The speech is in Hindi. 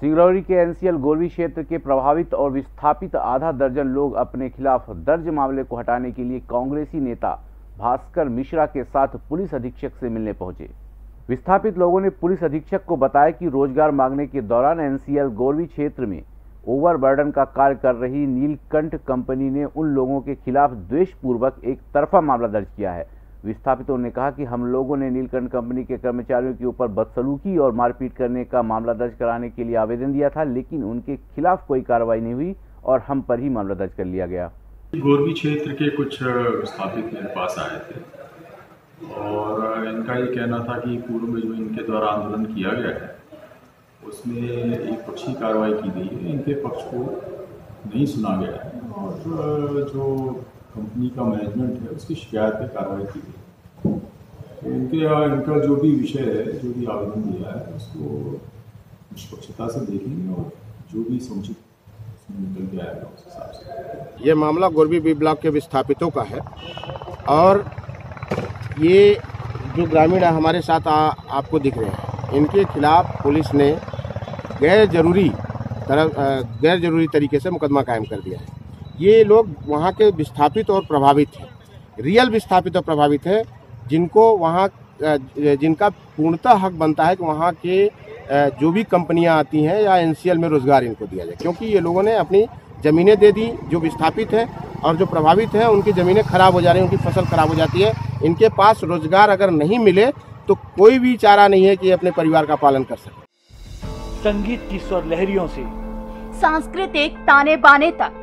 सिंगरौली के एनसीएल गोरवी क्षेत्र के प्रभावित और विस्थापित आधा दर्जन लोग अपने खिलाफ दर्ज मामले को हटाने के लिए कांग्रेसी नेता भास्कर मिश्रा के साथ पुलिस अधीक्षक से मिलने पहुँचे। विस्थापित लोगों ने पुलिस अधीक्षक को बताया कि रोज़गार मांगने के दौरान एनसीएल गोरवी क्षेत्र में ओवरबर्डन का कार्य कर रही नीलकंठ कंपनी ने उन लोगों के खिलाफ द्वेषपूर्वक एक तरफा मामला दर्ज किया है। विस्थापितों ने कहा कि हम लोगों ने नीलकंठ कंपनी के कर्मचारियों के ऊपर बदसलूकी और मारपीट करने का मामला दर्ज कराने के लिए आवेदन दिया था, लेकिन उनके खिलाफ कोई कार्रवाई नहीं हुई और हम पर ही मामला दर्ज कर लिया गया। गोरबी क्षेत्र के कुछ विस्थापित मेरे पास आए थे और इनका ये कहना था कि पूर्व में जो इनके द्वारा आंदोलन किया गया है, उसमें एक पक्षी कार्रवाई की गई है, इनके पक्ष को नहीं सुना गया है। और जो कंपनी का मैनेजमेंट है उसकी शिकायत पे कार्रवाई की गई। तो इनके यहाँ इनका जो भी विषय है जो भी आवेदन दिया है उसको निष्पक्षता से देखेंगे और जो भी समुचित निकल के आएगा उस हिसाब से। ये मामला गोरबी बी ब्लॉक के विस्थापितों का है और ये जो ग्रामीण हमारे साथ आ, आपको दिख रहे हैं। इनके खिलाफ पुलिस ने गैर ज़रूरी तरह गैर ज़रूरी तरीके से मुकदमा कायम कर दिया है। ये लोग वहाँ के विस्थापित और प्रभावित हैं। रियल विस्थापित और प्रभावित है जिनको वहाँ जिनका पूर्णतः हक बनता है कि वहाँ के जो भी कंपनियाँ आती हैं या एनसीएल में रोज़गार इनको दिया जाए। क्योंकि ये लोगों ने अपनी ज़मीनें दे दी जो विस्थापित हैं और जो प्रभावित हैं उनकी ज़मीनें खराब हो जा रही हैं उनकी फ़सल खराब हो जाती है। इनके पास रोज़गार अगर नहीं मिले तो कोई भी चारा नहीं है कि अपने परिवार का पालन कर सके। संगीत की स्वर लहरियों से। सांस्कृतिक ताने बाने तक।